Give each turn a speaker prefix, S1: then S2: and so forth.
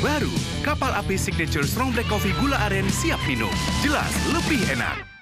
S1: Baru, kapal api Signature Strong Black Coffee gula aren siap minum. Jelas lebih enak.